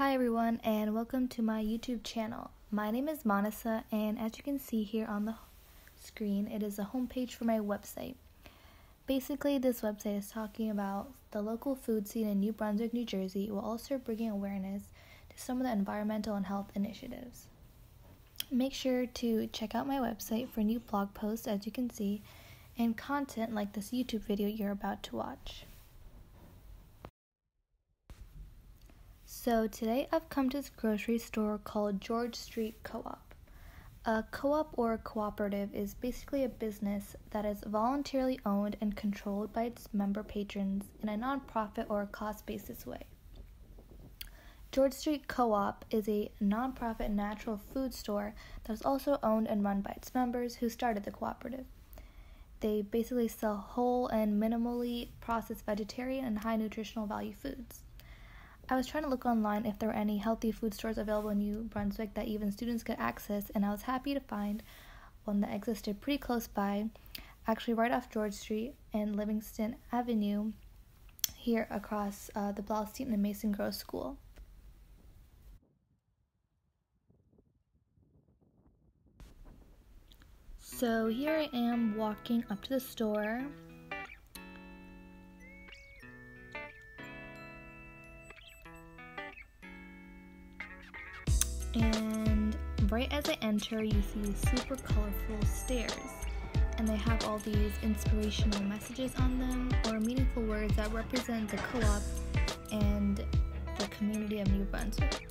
Hi everyone and welcome to my YouTube channel. My name is Manasa and as you can see here on the screen it is a homepage for my website. Basically this website is talking about the local food scene in New Brunswick, New Jersey while also bringing awareness to some of the environmental and health initiatives. Make sure to check out my website for new blog posts as you can see and content like this YouTube video you're about to watch. So today I've come to this grocery store called George Street Co-op. A co-op or a cooperative is basically a business that is voluntarily owned and controlled by its member patrons in a nonprofit or cost basis way. George Street Co-op is a nonprofit natural food store that is also owned and run by its members who started the cooperative. They basically sell whole and minimally processed vegetarian and high nutritional value foods. I was trying to look online if there were any healthy food stores available in New Brunswick that even students could access, and I was happy to find one that existed pretty close by, actually right off George Street and Livingston Avenue, here across uh, the Bloustein and Mason Gross School. So here I am walking up to the store and right as I enter, you see super colorful stairs. And they have all these inspirational messages on them or meaningful words that represent the co op and the community of New Brunswick.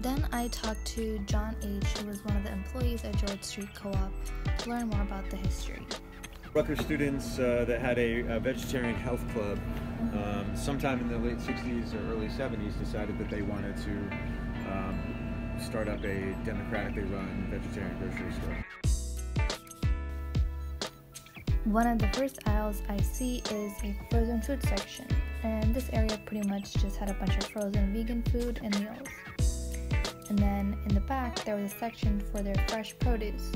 Then I talked to John H., who was one of the employees at George Street Co op, to learn more about the history. Rutgers students uh, that had a, a, vegetarian health club um, sometime in the late 60s or early 70s decided that they wanted to um, start up a democratically run vegetarian grocery store. One of the first aisles I see is a frozen food section, and this area pretty much just had a bunch of frozen vegan food and meals. And then in the back, there was a section for their fresh produce.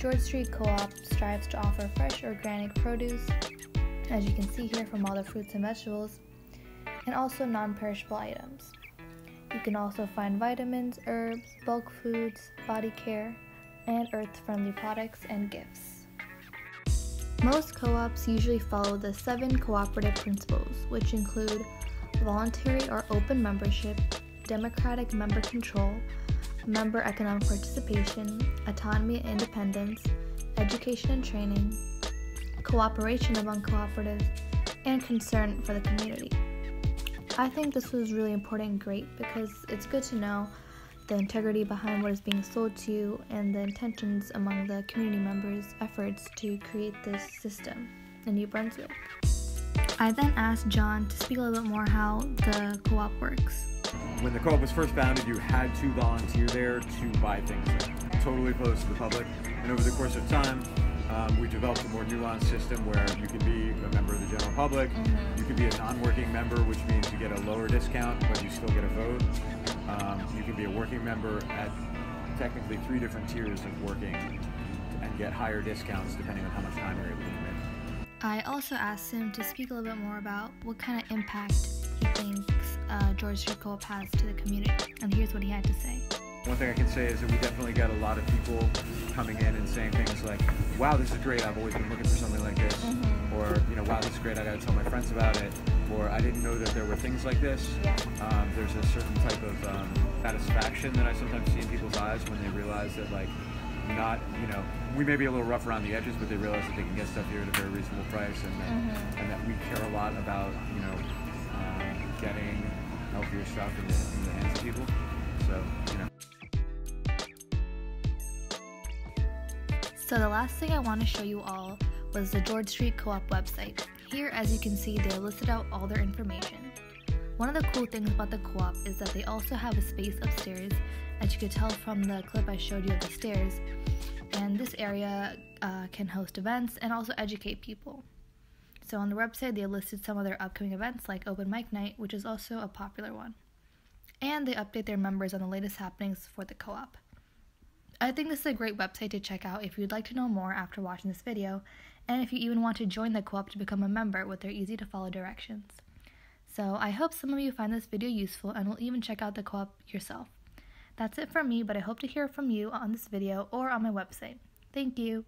George Street Co op strives to offer fresh organic produce, as you can see here from all the fruits and vegetables, and also non perishable items. You can also find vitamins, herbs, bulk foods, body care, and earth friendly products and gifts. Most co ops usually follow the seven cooperative principles, which include voluntary or open membership, democratic member control, member economic participation, autonomy and independence, education and training, cooperation among cooperatives, and concern for the community. I think this was really important and great because it's good to know the integrity behind what is being sold to you and the intentions among the community members' efforts to create this system in New Brunswick. I then asked John to speak a little bit more how the co op works. When the co op was first founded, you had to volunteer there to buy things totally closed to the public. And over the course of time, um, we developed a more nuanced system where you can be a member of the general public, mm-hmm. you can be a non-working member, which means you get a lower discount, but you still get a vote. Um, you can be a working member at technically three different tiers of working and get higher discounts depending on how much time you're able to commit. I also asked him to speak a little bit more about what kind of impact he thinks uh, George Street has to the community, and here's what he had to say. One thing I can say is that we definitely get a lot of people coming in and saying things like, wow, this is great, I've always been looking for something like this. Mm-hmm. Or, you know, wow, this is great, I gotta tell my friends about it. Or, I didn't know that there were things like this. Yeah. Um, there's a certain type of um, satisfaction that I sometimes see in people's eyes when they realize that, like, not, you know, we may be a little rough around the edges, but they realize that they can get stuff here at a very reasonable price and that, mm-hmm. and that we care a lot about, you know, um, getting healthier stuff in the, in the hands of people. So, you know. So the last thing I want to show you all was the George Street Co-op website. Here, as you can see, they listed out all their information. One of the cool things about the co-op is that they also have a space upstairs, as you could tell from the clip I showed you of the stairs. And this area uh, can host events and also educate people. So on the website, they listed some of their upcoming events like Open Mic Night, which is also a popular one. And they update their members on the latest happenings for the co-op. I think this is a great website to check out if you'd like to know more after watching this video, and if you even want to join the co-op to become a member with their easy to follow directions. So I hope some of you find this video useful and will even check out the co-op yourself. That's it from me, but I hope to hear from you on this video or on my website. Thank you!